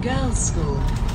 Girls' School.